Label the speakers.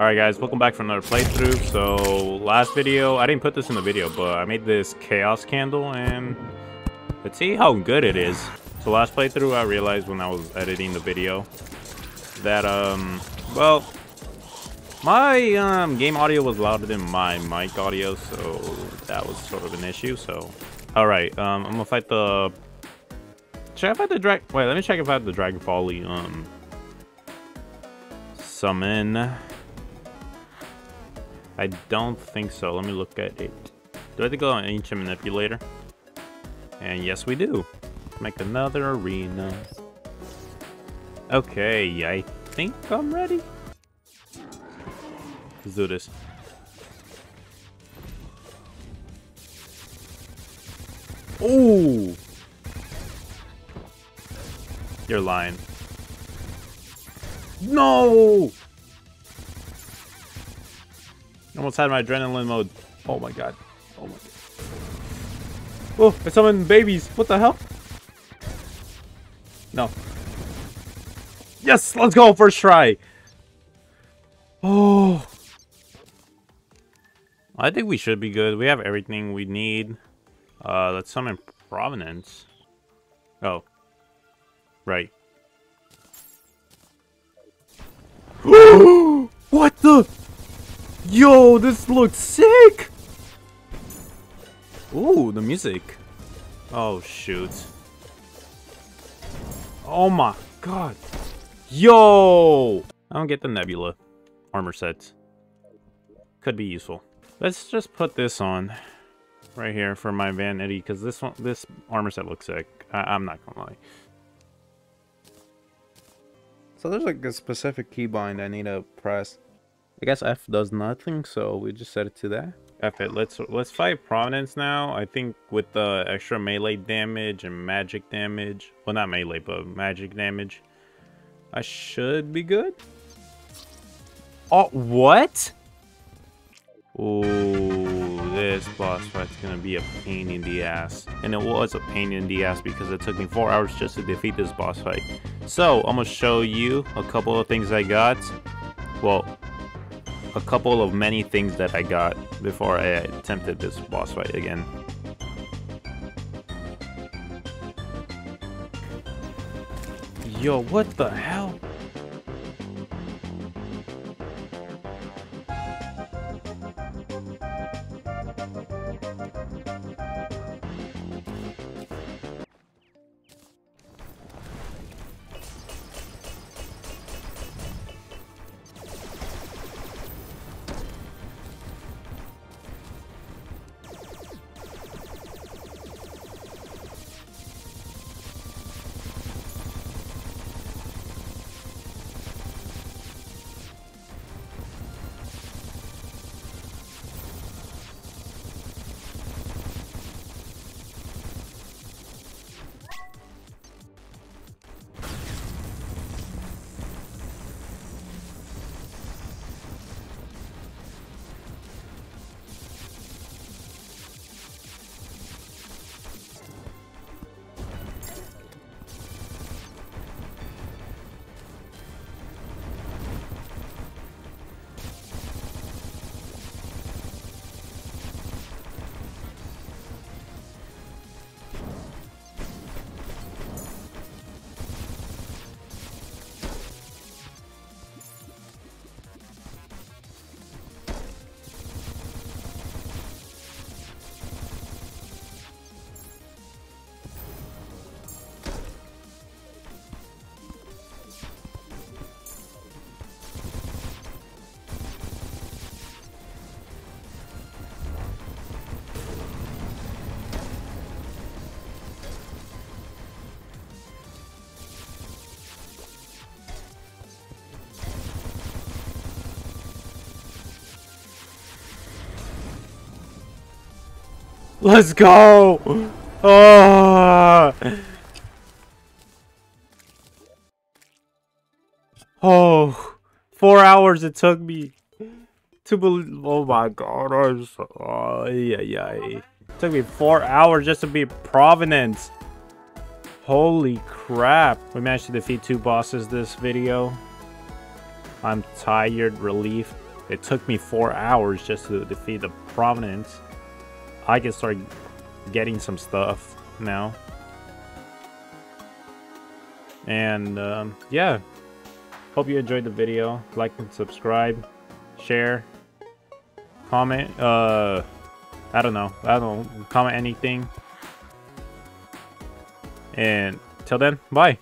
Speaker 1: Alright guys, welcome back for another playthrough. So, last video, I didn't put this in the video, but I made this chaos candle and let's see how good it is. So last playthrough, I realized when I was editing the video that, um, well, my um, game audio was louder than my mic audio, so that was sort of an issue, so. Alright, um, I'm gonna fight the... Should I fight the drag... Wait, let me check if I have the Dragonfolly, um... Summon... I don't think so. Let me look at it. Do I have to go on Ancient Manipulator? And yes, we do. Make another arena. Okay, I think I'm ready. Let's do this. Oh! You're lying. No! Almost had my adrenaline mode. Oh my god. Oh my god. Oh, I summoned babies. What the hell? No. Yes, let's go. First try. Oh. I think we should be good. We have everything we need. Uh, let's summon Providence. Oh. Right. what the? Yo, this looks sick! Ooh, the music. Oh, shoot. Oh my god. Yo! I don't get the Nebula armor sets. Could be useful. Let's just put this on right here for my vanity because this one, this armor set looks sick. I, I'm not gonna lie. So there's like a specific keybind I need to press. I guess F does nothing, so we just set it to that. F it. Let's let's fight Providence now. I think with the extra melee damage and magic damage, well not melee, but magic damage, I should be good. Oh, what? Ooh, this boss fight's gonna be a pain in the ass. And it was a pain in the ass because it took me four hours just to defeat this boss fight. So, I'm gonna show you a couple of things I got. Well, a couple of many things that I got before I attempted this boss fight again. Yo, what the hell? Let's go! Oh! Oh, four hours it took me to believe. Oh my god, I'm so. Oh, yeah, yeah. It took me four hours just to be Providence. Holy crap. We managed to defeat two bosses this video. I'm tired, relief. it took me four hours just to defeat the Providence. I can start getting some stuff now. And um, yeah, hope you enjoyed the video. Like and subscribe, share, comment. Uh, I don't know. I don't. Comment anything. And till then, bye.